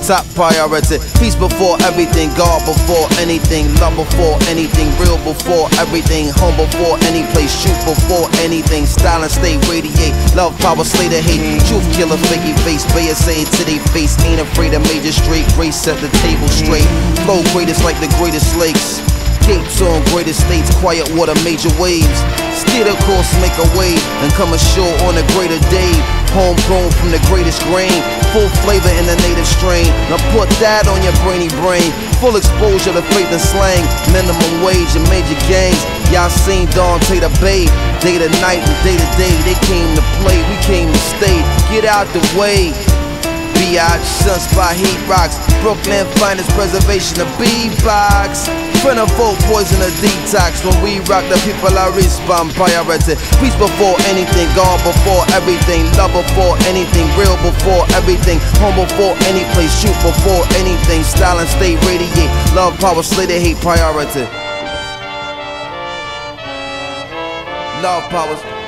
Top priority, peace before everything, God before anything, love before anything, real before everything, home before any place, shoot before anything, style and stay radiate, love power, slay the hate, truth killer, fakey face, Bayer say to they face, ain't afraid of major straight, race set the table straight, flow greatest like the greatest lakes. Capes on greater states, quiet water, major waves. Steer the course, make a wave, and come ashore on a greater day. Homegrown from the greatest grain, full flavor in the native strain. Now put that on your brainy brain. Full exposure to faith and slang, minimum wage and major gains. Y'all seen Dante the Bay, day to night and day to day. They came to play, we came to stay. Get out the way. Biatch, Sunspot, Heat Rocks, Brooklyn finest preservation of B-Box. Friend of folk, poison a detox. When we rock, the people are respond priority. Peace before anything, God before everything, love before anything, real before everything, home before any place, shoot before anything, style and stay radiate, love, power, slay the hate priority. Love powers.